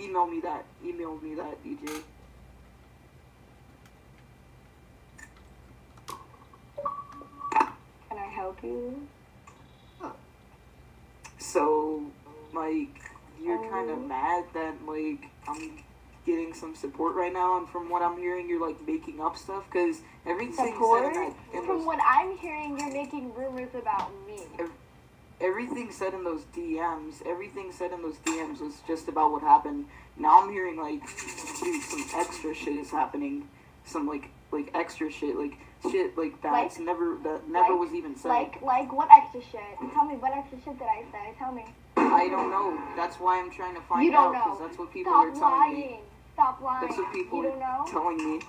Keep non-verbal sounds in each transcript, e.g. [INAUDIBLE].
email me that. Email me that, DJ. Can I help you? So, like, you're kind of Um. mad that like I'm getting some support right now, and from what I'm hearing, you're like making up stuff because everything said in, that, in From those, what I'm hearing, you're making rumors about me. Everything said in those DMs, everything said in those DMs was just about what happened. Now I'm hearing like, dude, some extra shit is happening. Some like like extra shit, like shit like that's Like- never that never like- was even said. Like, like what extra shit? Tell me what extra shit did I say? Tell me. I don't know. That's why I'm trying to find You don't out because that's what people Stop are telling me. lying. Stop lying. That's what people you don't know. are telling me.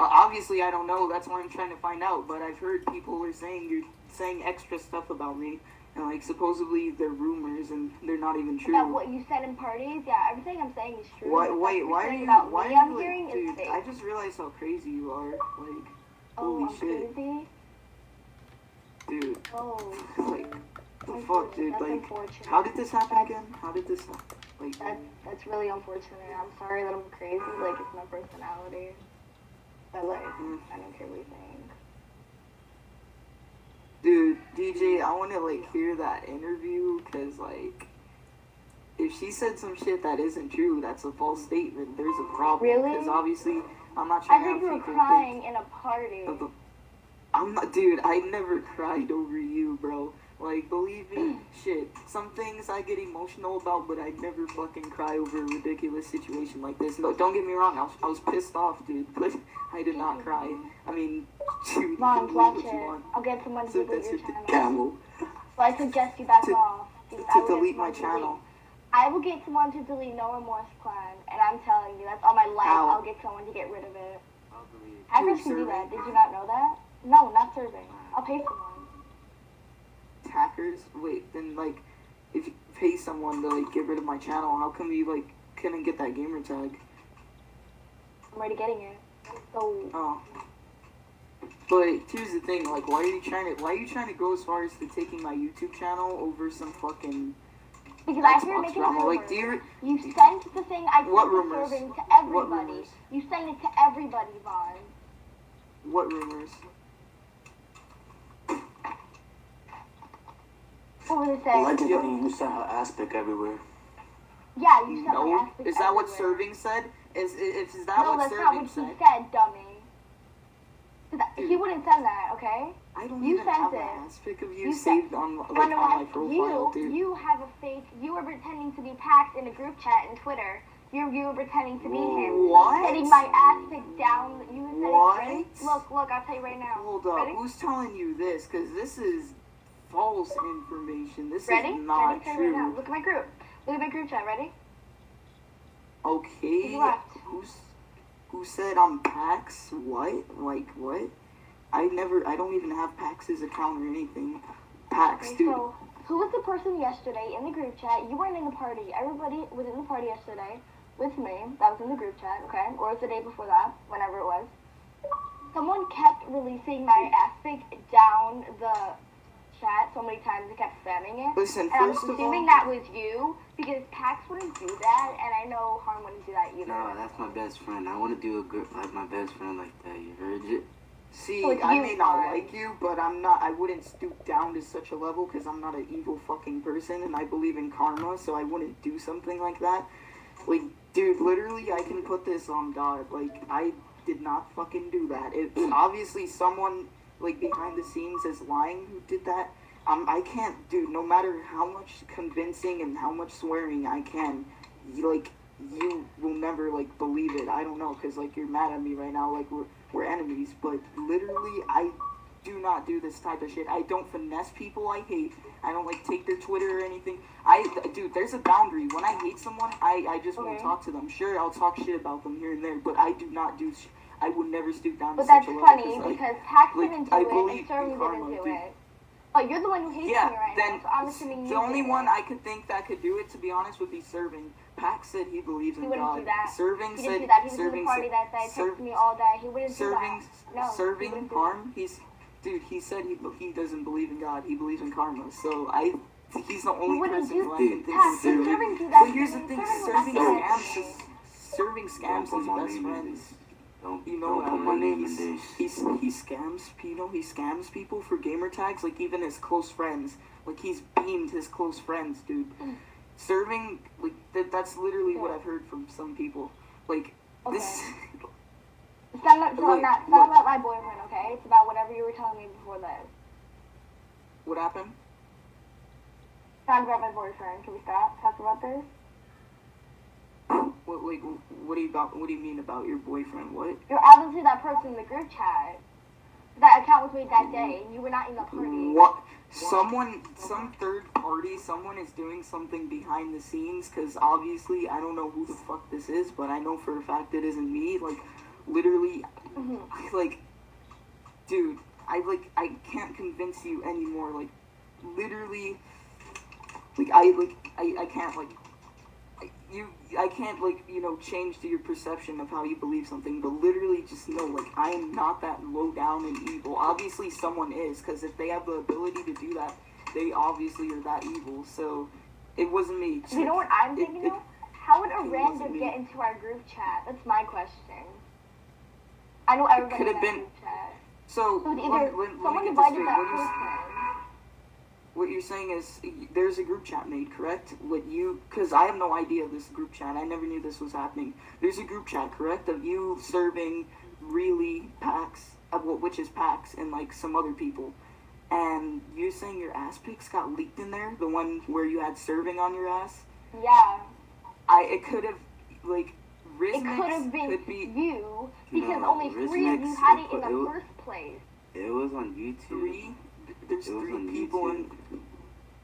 Uh, obviously, I don't know. That's why I'm trying to find out. But I've heard people are saying you're saying extra stuff about me, and like supposedly they're rumors and they're not even true. About what you said in parties? Yeah, everything I'm saying is true. Why, wait, why you're you? Why are I'm you? Like, hearing is dude, fake. I just realized how crazy you are. Like, oh, holy I'm shit, crazy. dude. Oh, Like, the I'm fuck, dude. That's Like, how did this happen That's- again? How did this happen? Like, That, that's really unfortunate. I'm sorry that I'm crazy. Like, it's my personality. But, like, Mm. I don't care what you think. Dude, DJ, I want to like hear that interview because like, if she said some shit that isn't true, that's a false statement. There's a problem. Really? Because obviously, I'm not I trying heard to you were crying in a party. i I'm not, dude. I never cried over you, bro. Like, believe me, [CLEARS THROAT] shit. Some things I get emotional about, but I never fucking cry over a ridiculous situation like this. No, don't get me wrong. I was, I was pissed off, dude, [LAUGHS] but I did not cry. I mean, dude, [LAUGHS] you Mom, can watch believe what you it. want. I'll get someone to So delete that's your channel. camel. So I suggest you back To- off. because I to delete my channel. delete- I will get someone to delete No Remorse Clan, and I'm telling you, that's all my life. How? I'll get someone to get rid of it. I'll believe. Hackers Dude, can do that. Did you not know that? No, not serving. I'll pay someone. Hackers wait then like if you pay someone to like get rid of my channel how come you like couldn't get that gamer tag I'm already getting it. So oh but here's the thing like why are you trying to why are you trying to go as far as to taking my youtube channel over some fucking because I hear Xbox making drama rumors. like do you You sent the thing I What rumors? serving to What everybody. rumors? You sent it to everybody, Vaughn. what rumors What was it saying? Allegedly, you sent her ass pic everywhere. Yeah, you sent my no ass pics is that what serving said is is, is that No, what Serving said? No, that's not what said he said, dummy. 'Cause that- He wouldn't send that, okay? i don't You even sent have it. an ass pic of you, You saved on like on my profile you, dude you have a fake, you were pretending to be Pax in a group chat in Twitter. You, you were pretending to be him. What? Setting my ass pic down. You said it What? ready? Look, look, I'll tell you right now. Hold up, Ready? who's telling you this? Because this is false information. This Ready? is not Ready? You right Look at my group. Look at my group chat. Ready? Okay, Who's who said I'm Pax? What? Like what? I never. I don't even have Pax's account or anything. Pax, Okay, dude. so who was the person yesterday in the group chat? You weren't in the party. Everybody was in the party yesterday with me. That was in the group chat, okay? Or it was the day before that, whenever it was. Someone kept releasing my ass pic down the chat so many times it kept spamming it. Listen, And I'm first of assuming all, that was you because Pax wouldn't do that, and I know Harm wouldn't do that either. No, that's my best friend. I want to do a group like my best friend like that. You heard it? see, I may not like you, but I'm not. I wouldn't stoop down to such a level because I'm not an evil fucking person, and I believe in karma, so I wouldn't do something like that. Like, dude, literally, I can put this on God. Like, I did not fucking do that. It's obviously someone like behind the scenes is lying who did that. Um, I can't, dude. No matter how much convincing and how much swearing I can, you, like you will never like believe it. I don't know, cause like you're mad at me right now. Like we're we're enemies, but literally, I do not do this type of shit. I don't finesse people I hate. I don't like take their Twitter or anything. I, dude, there's a boundary. When I hate someone, I, I just won't talk to them. Sure, I'll talk shit about them here and there, but I do not do. Sh- I would never stoop down But to that's such a level. funny 'cause, like, because Pax like, didn't do I it believe and didn't do dude. it. But you're the one who hates yeah, me right then now, so I'm assuming you the only one it. I could think that could do it, to be honest, would be Serving. Pax said he believes He in God. do that. Serving He said do that. He was in Serving the party that day, Serv- me all day. He wouldn't serving do that. No, serving harm. He's dude. He said he he doesn't believe in God. He believes in karma. So I he's the only person who I can think of. Serving- serving do that. But here's the thing, serving scams is serving scams his best friends. This. Don't, You know, don't put uh, my name in he's, this. he's he scams you know he scams people for gamer tags like even his close friends like he's beamed his close friends dude serving like that, that's literally what I've heard from some people like this It's not, it's not, Wait, not, not about my boyfriend, okay? It's about whatever you were telling me before this. what happened It's not about my boyfriend. Can we stop? Talk about this? What like what do you about what do you mean about your boyfriend what You're obviously that person in the group chat. That account was made that day, and you were not in the party. What? Someone, some third party, someone is doing something behind the scenes because obviously I don't know who the fuck this is, but I know for a fact it isn't me. Like, literally, Mhm. like, dude, I like, I can't convince you anymore. Like, literally, like, I like, I, I can't like, I- you, I can't like, you know, change to your perception of how you believe something. But literally, just know, like, I am not that low down and evil. Obviously, someone is because if they have the ability to do that, they obviously are that evil. So, it wasn't me. You know what I'm thinking it- of? How would a random get into our group chat? That's my question. I know everybody could have been- group chat. So, So let, let, let me someone get this straight. that What person. What you're saying is there's a group chat made, correct? What you, because I have no idea of this group chat. I never knew this was happening. There's a group chat, correct, of you serving really packs, of what which is packs, and like some other people. And you're saying your ass pics got leaked in there, the one where you had serving on your ass. Yeah. I it could have like It could have been could be you, because No, only three of you had it it in the it- first place. It was on YouTube. three. There's It was three people in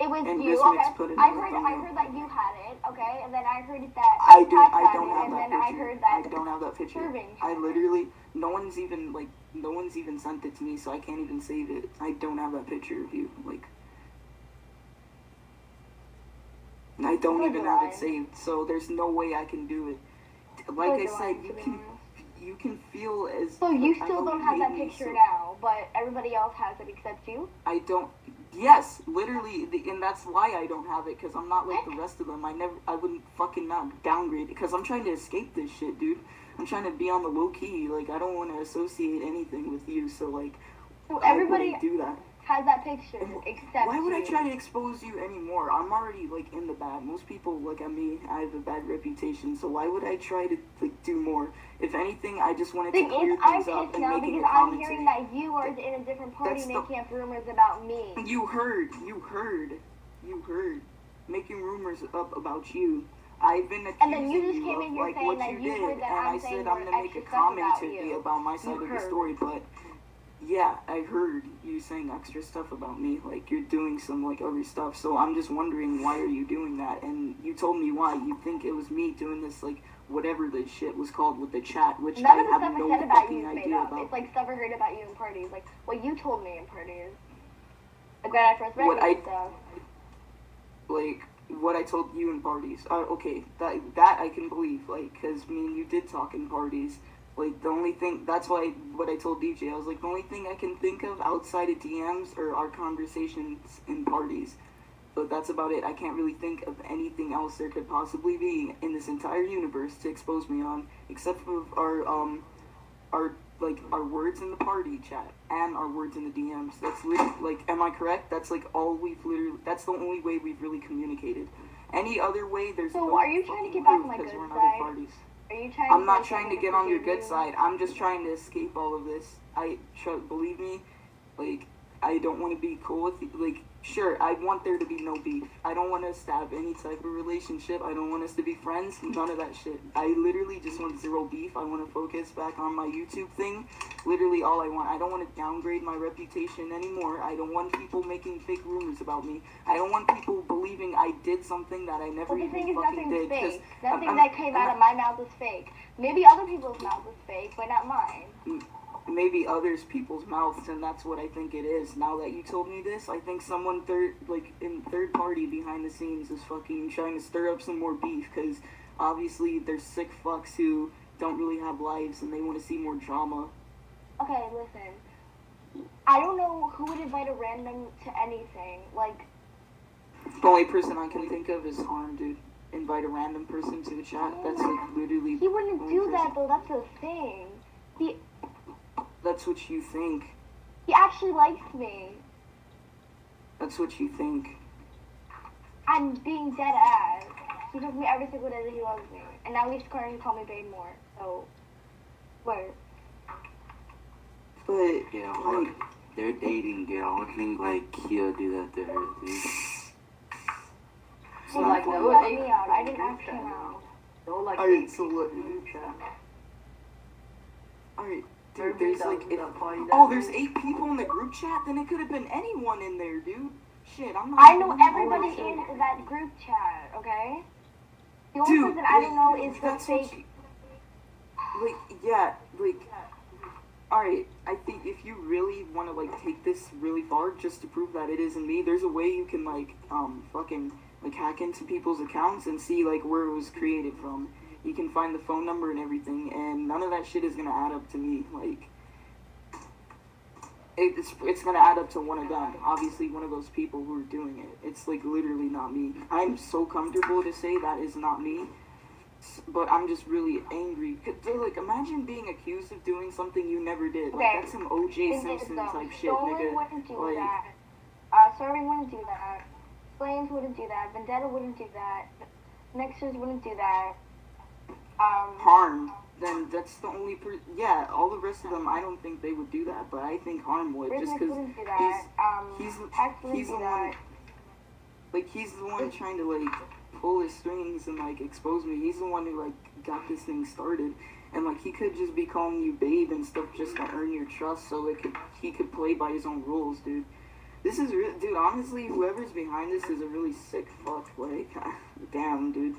It was And you, Rismix okay? put I in heard, I heard that you had it, okay? And then I heard that I do. I don't it, have and that then I picture. heard that I don't have that picture. serving I literally, no one's even like, no one's even sent it to me, so I can't even save it. I don't have that picture of you. Like, I don't Good even have it saved, so there's no way I can do it. Like Good I said, you can, honest. You can feel as. So you still don't have that picture so- now, but everybody else has it except you? I don't. Yes, literally, the, and that's why I don't have it because I'm not like the eh. rest of them. I never, I wouldn't fucking not downgrade because I'm trying to escape this shit, dude. I'm trying to be on the low key. Like I don't want to associate anything with you, so like So everybody do that. Has that picture except Why would I try to expose you anymore? I'm already like in the bad. Most people look at me. I have a bad reputation, so why would I try to like do more? If anything, I just wanted to Thing clear is, I'm things up and now making because a I'm hearing that you are in a different party That's the- making up rumors about me. You heard, you heard, you heard, making rumors up about you. I've been accusing And then you just you came of in here like saying what that you you did, and I'm I said I'm gonna make a extra comment about you. about my side You of the heard. story, but yeah, I heard you saying extra stuff about me, like you're doing some like other stuff. So I'm just wondering why are you doing that? And you told me why. You think it was me doing this like whatever the shit was called with the chat, which None I of the have stuff no I said about fucking you is made idea up. about. It's like stuff I heard about you in parties. Like what you told me in parties. Like when I first met What you I- and stuff. like what I told you in parties. Uh, okay, that that I can believe, like, cause me and you did talk in parties. Like the only thing that's why what I told DJ, I was like the only thing I can think of outside of DMs are our conversations in parties. But that's about it. I can't really think of anything else there could possibly be in this entire universe to expose me on, except for our um our like our words in the party chat and our words in the DMs. That's like, am I correct? That's like all we've literally. That's the only way we've really communicated. Any other way, there's So no are you trying to get back on my good we're in side? Other parties. Are you trying I'm not trying to get on your good side. I'm just trying to escape all of this. I tr- believe me, like I don't want to be cool with you. Like, sure, I want there to be no beef. I don't want us to have any type of relationship. I don't want us to be friends. None of that shit. I literally just want zero beef. I want to focus back on my YouTube thing. Literally all I want. I don't want to downgrade my reputation anymore. I don't want people making fake rumors about me. I don't want people believing I did something that I never Well, the even thing is, fucking did. fake. Nothing I'm- that came I'm out of my mouth is fake. Maybe other people's mouth is fake, but not mine. Mm. Maybe others people's mouths and that's what I think it is. Now that you told me this, I think someone third like in third party behind the scenes is fucking trying to stir up some more beef cuz obviously there's sick fucks who don't really have lives and they want to see more drama. Okay, listen. I don't know who would invite a random to anything. Like, The only person I can think of is Harm, dude. Invite a random person to the chat. That's like literally. He wouldn't the do that person- though. That's the thing. He That's what you think. he actually likes me. That's what you think. I'm being dead ass. He tells me every single day that he loves me, and now he's to call me Bane more. So, where? But Yeah, like, they're dating, girl. I don't think like he'll do that to her, dude. Hey, like, would let me out. I didn't ask him out. Alright, so people what- in the group alright, There's like was if the party that oh, there's eight people in the group chat. Then it could have been anyone in there, dude. Shit, I'm not. I know everybody in that group chat. Okay. The only Dude, person I don't know is the fake. you- like, yeah, like, alright, I think if you really want to, like, take this really far just to prove that it isn't me, there's a way you can, like, um, fucking, like, hack into people's accounts and see, like, where it was created from. You can find the phone number and everything, and none of that shit is gonna add up to me, like, it's, it's gonna add up to one of them. Obviously, one of those people who are doing it. It's, like, literally not me. I'm so comfortable to say that is not me but I'm just really angry. like, imagine being accused of doing something you never did. Like, Okay. that's some O.J. Simpson type shit, Stolen nigga. wouldn't do Like- that. Uh, Serving wouldn't do that. Flames wouldn't do that. Vendetta wouldn't do that. Mixers wouldn't do that. Um, Harm, then that's the only per- Yeah, all the rest of them, I don't think they would do that, but I think Harm would, just because that. Um, he's- he's the one- like, he's the one trying to, like, pull his strings and, like, expose me. He's the one who, like, got this thing started. And, like, he could just be calling you babe and stuff just to earn your trust so it could he could play by his own rules, dude. This is real, dude. Honestly, whoever's behind this is a really sick fuck. Like, [LAUGHS] damn, dude.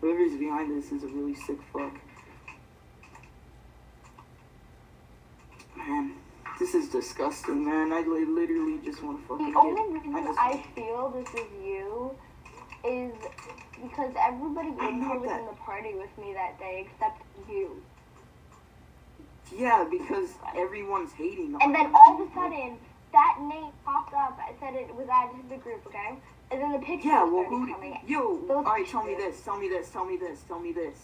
Whoever's behind this is a really sick fuck. Man, this is disgusting, man. I li- literally just want to fucking The only reason I I feel this is you is because everybody in here was that- in the party with me that day except you. yeah, because everyone's hating on And then all of a sudden, that name popped up. I said it was added to the group, okay? And then the pictures Yeah, well, who? coming. Yo, Those alright, tell me this, tell me this, tell me this, tell me this.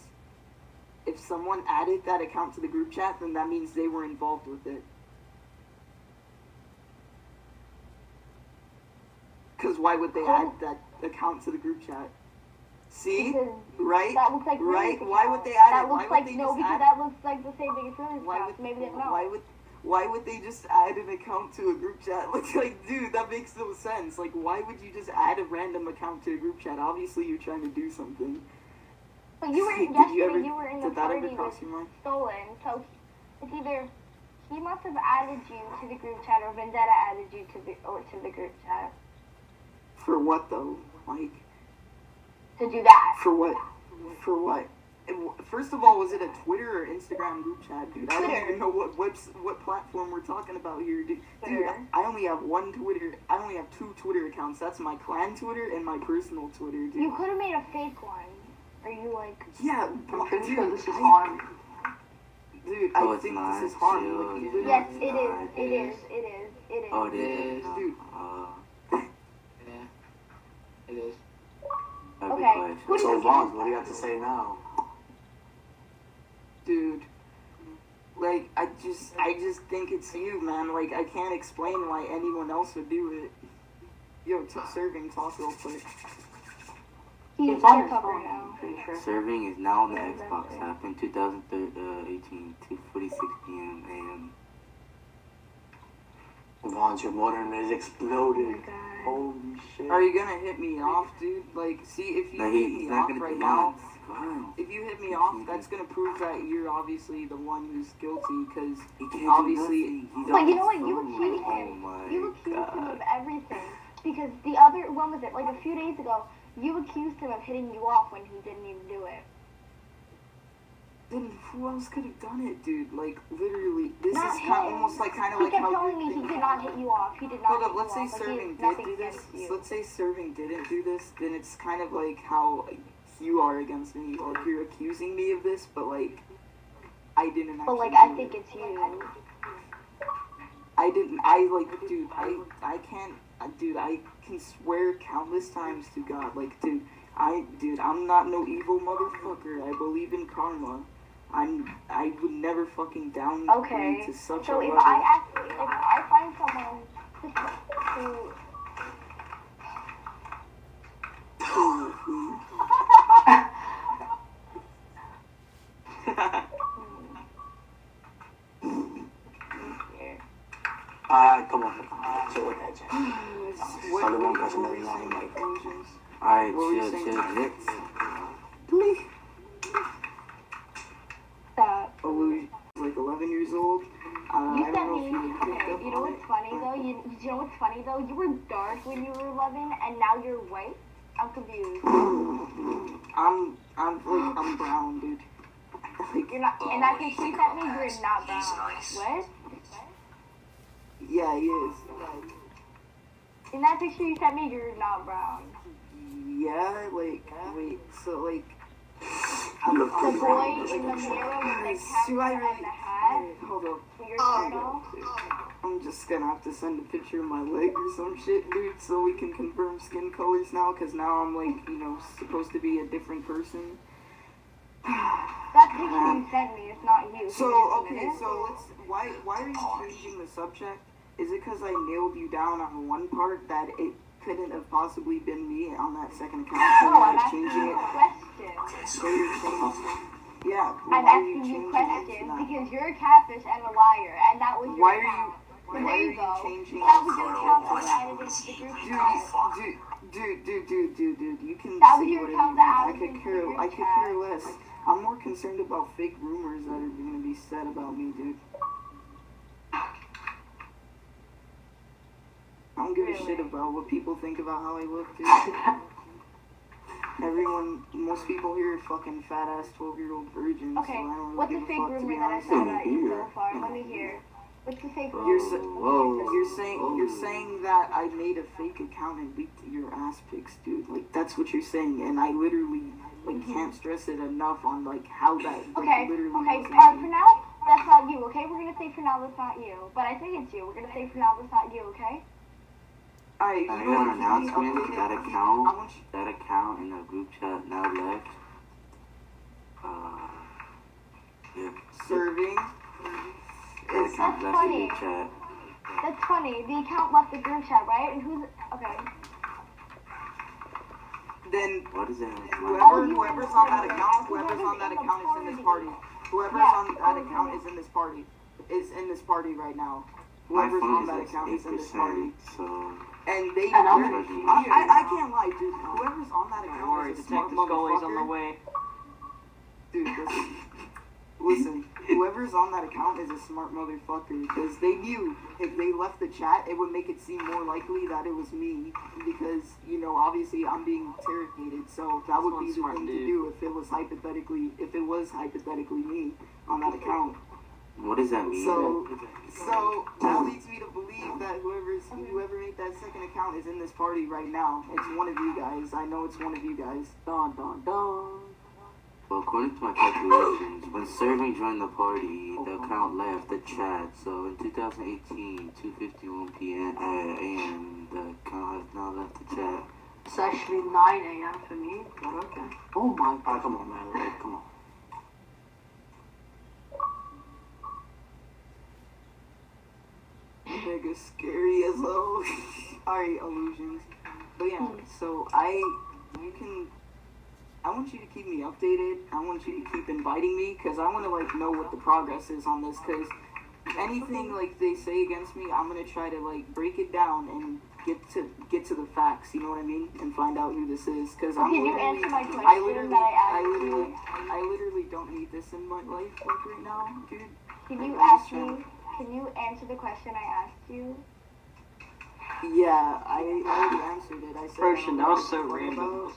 If someone added that account to the group chat, then that means they were involved with it. Because why would they add that account to the group chat? See? Because Right? that looks like Right? Why would they add That it? Why looks would like no, because that looks like the same thing as Ruby's Why would, maybe they don't know. why would why would they just add an account to a group chat? [LAUGHS] Like, like, dude, that makes no sense. Like, why would you just add a random account to a group chat? Obviously, you're trying to do something. But you were [LAUGHS] Did yesterday. you ever? you were in the did that party ever with cross your mind? Stolen, so it's either he must have added you to the group chat or Vendetta added you to the or to the group chat For what though? Like, to do that. for what? For what? And First of all, was it a Twitter or Instagram group chat, dude? I don't even know what webs- what platform we're talking about here, dude. Dude, Twitter. I only have one Twitter. I only have two Twitter accounts. That's my clan Twitter and my personal Twitter, dude. You could have made a fake one. Are you like? Yeah, I'm pretty sure this is I- harm. Dude, Oh, I it's think this is harm. Like, you dude. literally- Yes, it's it not. is. It is. It is. It is. Oh, it is. Dude. Uh, Yeah. It is. Okay, quiet. So you Vaughn, what do you have to say now? Dude. Like I just, I just think it's you, man. Like I can't explain why anyone else would do it. Yo, t- serving talk real quick. He's It's on his phone, now. Sure. Serving is now on the Yeah, Xbox that's it. app in 2018, uh, 2:46 p.m. a.m. Vaughn, your modem is exploded. Oh God. Holy shit. Are you gonna hit me off, dude? Like, see if you No, hit he, me off right now. on. If you hit me off, that's gonna prove that you're obviously the one who's guilty. Cause Obviously- He's But you know what? You accused Oh him. my You accused him of everything because the other when was it? Like a few days ago, you accused him of hitting you off when he didn't even do it. then who else could have done it, dude? Like literally, this Not is kind almost like kind of He like kept how telling me he did not hit you off. He did not Hold up, let's say off. Serving has did do this. you. Let's say serving didn't do this, then it's kind of like how you are against me. Like you're accusing me of this, but like I didn't. But like actually I think it. it's you. I didn't. I like, dude. I I can't, dude. I can swear countless times to God, like, dude. I, dude. I'm not no evil motherfucker. I believe in karma. I'm. I would never fucking down Okay. to such So a if level. I ask, if I find someone to [SIGHS] Ooh, ooh. Alright, come on. Chill with that, Jack. What Solid one what person were that you you saying, like. Alright, What were you chill, chill, Nix. Please. that. Illusion. Like 11 years old. Uh, You I sent don't know me. if you Okay, up you know what's it, funny though? You, you know what's funny though? You were dark when you were 11, and now you're white. I'm confused. I'm, I'm like, I'm brown, dude. Like, You're not. In that picture you sent me, you're not brown. What? yeah, he is. In that picture you sent me, you're not brown. Yeah, like, wait, so like, Look, The I'm boy brown. in the mirror with the do I camera really? and the hat. Wait, hold up. with your shirt off. Oh, I'm just gonna have to send a picture of my leg or some shit, dude, so we can confirm skin colors now, cause now I'm like, you know, supposed to be a different person. [SIGHS] That picture you sent me is not you. So okay, so let's. Why why are you changing the subject? Is it because I nailed you down on one part that it couldn't have possibly been me on that second account? So oh, No, I'm asking changing you it. a question. So you're changing. Yeah. I'm why are you asking you changing it questions because you're a catfish and a liar, and that was your Why are you? account. So Why there are you you go. changing? That was your account that was added into the group chat. Dude, dude, dude, dude, dude, dude, you can That was say your whatever account you that want. I added could into care. I group could chat. care less. I'm more concerned about fake rumors that are gonna be said about me, dude. I don't give a shit about what people think about how I look, dude. [LAUGHS] Everyone, most people here are fucking fat ass 12 year old virgins. Okay, so I don't really what's the a fake fuck, rumor that I said about you so far? Let me hear. What's the fake rumor? You're, sa- Whoa. you're saying you're saying that I made a fake account and leaked your ass pics, dude. Like that's what you're saying, and I literally like can't stress it enough on like how that Okay, literally okay, wasn't uh, for now, that's not you, okay? We're gonna say for now that's not you. But I think it's you. We're gonna say for now that's not you, okay? Alright, I you know got an what, keep me announcement. updated. That account, that account in the group chat now left. Uh, yeah. serving. That Is, account That's left the funny. group chat. That's funny. The account left the group chat, right? And who's okay? Then What is that? whoever whoever's on that account, whoever's on that account is in this party. party. Whoever's on that account is in this party. Is in this party right now. Whoever's on that is account is in this party. so And they, And I'm they're- judging I. I, I can't lie, dude. Whoever's on that account is a smart Detective Scully's on the way. Dude, listen. listen, whoever's on that account is a smart motherfucker because they knew if they left the chat, it would make it seem more likely that it was me because, you know, obviously I'm being interrogated. So that would be This the thing smart, to do if it was hypothetically, if it was hypothetically me on that account. what does that mean? So, so that leads me to believe that whoever's whoever made that second account is in this party right now. It's one of you guys. I know it's one of you guys. Dun dun dun. Well, according to my calculations, when Serving joined the party, the account left the chat. So in 2018, 2:51 p.m. uh, a.m., the account has now left the chat. It's actually 9 a.m. for me, but okay. Oh my god, come on, man. Like, come on. Mega scary as well. Alright, [LAUGHS] illusions. But yeah, so I, you can, I want you to keep me updated. I want you to keep inviting me because I want to like know what the progress is on this. Because anything like they say against me, I'm gonna try to like break it down and get to get to the facts. You know what I mean? And find out who this is. Because I'm Can you literally, answer my I literally, that I I literally, you? I literally don't need this in my life like right now, dude. Can you I'm ask me? Can you answer the question I asked you? Yeah, I, I already answered it. I said I Person, that was so what random.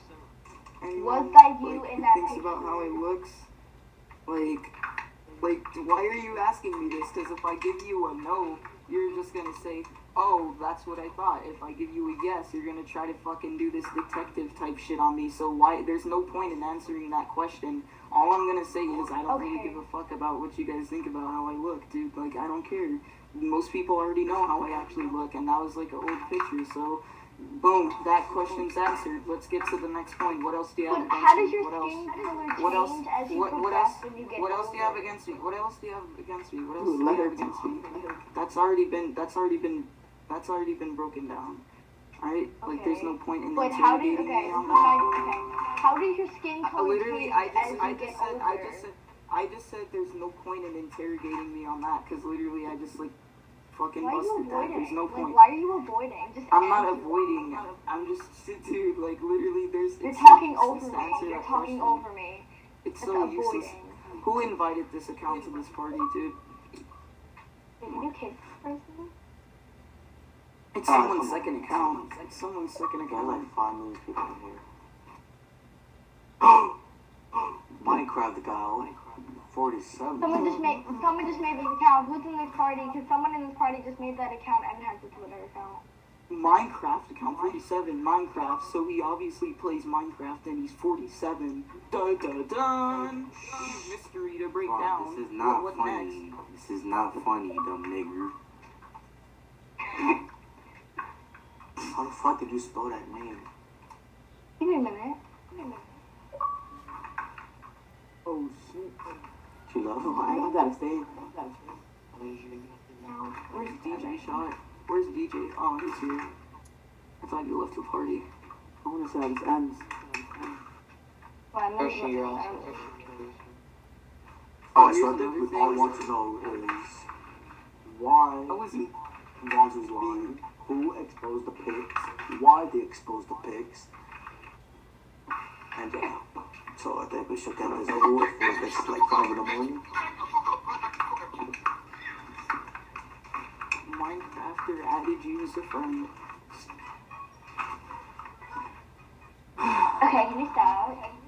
Was that you like, in that thinks picture? about how it looks. Like, like, why are you asking me this? Because if I give you a no, you're just gonna say, oh, that's what I thought. If I give you a yes, you're gonna try to fucking do this detective type shit on me. So why? There's no point in answering that question. All I'm gonna say is I don't really give a fuck about what you guys think about how I look, dude. Like I don't care. most people already know how I actually look, and that was like an old picture. So, boom, that question's answered. Let's get to the next point. What else do you have? Against how does me? your what else? color What else? as you What, what else? when you get What else do you have against me? What else do you have against me? What else do you letter have against me? That's already been. That's already been. That's already been broken down. Alright? Like, there's Okay. no point in But how do you, interrogating okay, me on that. okay, how does your skin I color literally, change I as just, you I get just said, older? I just said, I just said there's no point in interrogating me on that, because literally I just, like, fucking why are you busted that. avoiding? There's no like, point. why are you avoiding? Just I'm not answer. avoiding. I'm just, dude, like, literally, there's. You're it's talking useless over me. You're talking question. over me. It's That's so useless. avoiding. Who invited this account to this party, dude? Wait, can you kick this person? It's Oh, someone's come on. second account. It's someone's second There's account. like five million people in here. [GASPS] Minecraft the guy, 47. Someone just made someone just made this account. Who's in this party? Because someone in this party just made that account and has a Twitter account. Minecraft account 47 Minecraft so he obviously plays Minecraft and he's 47 dun dun dun mystery to break Wow, down this is not what, what funny. This is not funny, dumb nigger. How the fuck did you spell that name? Give me a minute. Give me a minute. oh shit You love him? I gotta stay I gotta stay where's DJ shot where's DJ oh he's here I thought you left the party I wanna see how this ends Well, I'm There gonna she look is. at it. Oh, here's so the, another all. I want to know is why I wasn't lying, who exposed the pics, why they exposed the pics, and yeah. So I think we should get this over with. It's like 5 in the morning. Minecrafter added you as a friend Okay, can you stop?